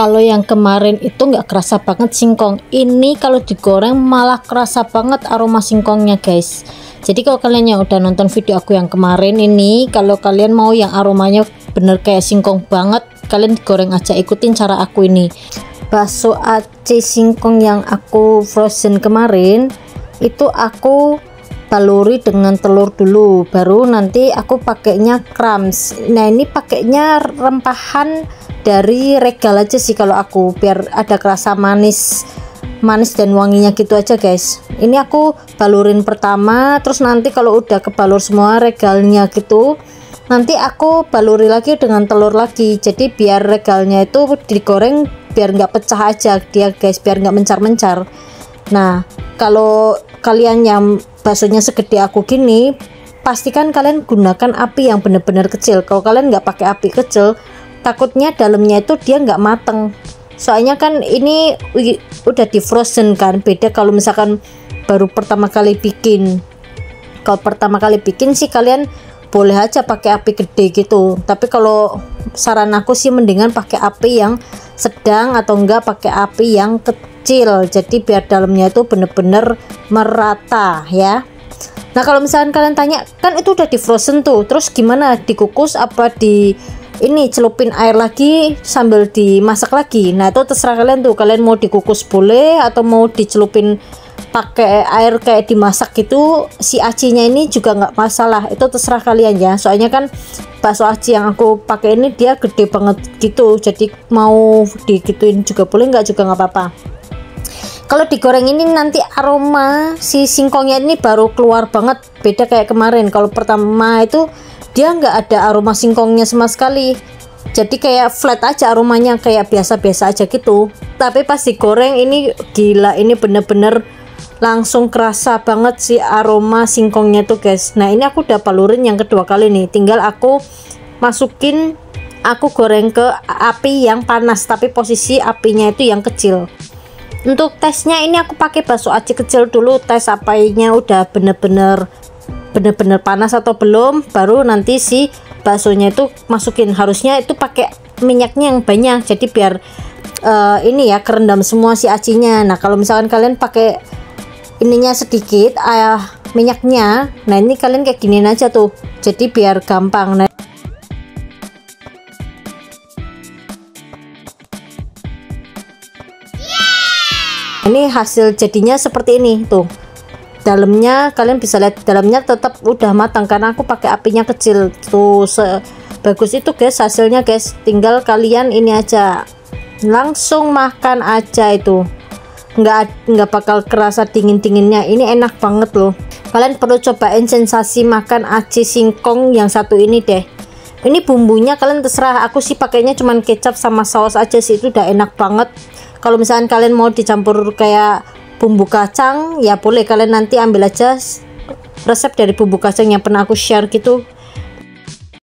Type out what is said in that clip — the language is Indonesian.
kalau yang kemarin itu nggak kerasa banget singkong. Ini kalau digoreng malah kerasa banget aroma singkongnya guys. Jadi kalau kalian yang udah nonton video aku yang kemarin ini kalau kalian mau yang aromanya bener kayak singkong banget kalian goreng aja ikutin cara aku ini. Bakso aci singkong yang aku frozen kemarin itu aku baluri dengan telur dulu baru nanti aku pakainya crumbs nah ini pakainya rempahan dari regal aja sih kalau aku biar ada kerasa manis manis dan wanginya gitu aja guys. Ini aku balurin pertama terus nanti kalau udah kebalur semua regalnya gitu nanti aku baluri lagi dengan telur lagi. Jadi biar regalnya itu digoreng biar nggak pecah aja dia guys biar nggak mencar-mencar. Nah kalau kalian yang baksonya segede aku gini pastikan kalian gunakan api yang benar-benar kecil. Kalau kalian nggak pakai api kecil takutnya dalamnya itu dia nggak mateng. Soalnya kan ini udah di frozen kan beda kalau misalkan baru pertama kali bikin. Kalau pertama kali bikin sih kalian boleh aja pakai api gede gitu. Tapi kalau saran aku sih mendingan pakai api yang sedang atau enggak pakai api yang kecil. Jadi biar dalamnya itu bener-bener merata ya. Nah kalau misalkan kalian tanya kan itu udah di frozen tuh. Terus gimana? Dikukus apa di ini celupin air lagi sambil dimasak lagi. Nah itu terserah kalian tuh. Kalian mau dikukus boleh atau mau dicelupin pakai air kayak dimasak gitu si acinya ini juga nggak masalah. Itu terserah kalian ya. Soalnya kan bakso aci yang aku pakai ini dia gede banget gitu. Jadi mau digituin juga boleh nggak juga nggak apa-apa. Kalau digoreng ini nanti aroma si singkongnya ini baru keluar banget. Beda kayak kemarin. Kalau pertama itu dia nggak ada aroma singkongnya sama sekali. Jadi kayak flat aja aromanya kayak biasa-biasa aja gitu. Tapi pas digoreng ini gila ini bener-bener langsung kerasa banget si aroma singkongnya tuh guys. Nah ini aku udah balurin yang kedua kali nih. Tinggal aku masukin aku goreng ke api yang panas tapi posisi apinya itu yang kecil. Untuk tesnya ini aku pakai bakso aci kecil dulu. Tes apainya udah bener-bener bener-bener panas atau belum baru nanti si baksonya itu masukin. Harusnya itu pakai minyaknya yang banyak jadi biar uh, ini ya kerendam semua si acinya. Nah kalau misalkan kalian pakai ininya sedikit uh, minyaknya nah ini kalian kayak gini aja tuh jadi biar gampang. Nah ini hasil jadinya seperti ini tuh dalamnya kalian bisa lihat dalamnya tetap udah matang karena aku pakai apinya kecil tuh. Bagus itu guys hasilnya guys. Tinggal kalian ini aja. Langsung makan aja itu. Nggak nggak bakal kerasa dingin dinginnya ini enak banget loh. Kalian perlu cobain sensasi makan aci singkong yang satu ini deh. Ini bumbunya kalian terserah. Aku sih pakainya cuman kecap sama saus aja sih. Itu udah enak banget. Kalau misalnya kalian mau dicampur kayak bumbu kacang ya boleh. Kalian nanti ambil aja resep dari bumbu kacang yang pernah aku share gitu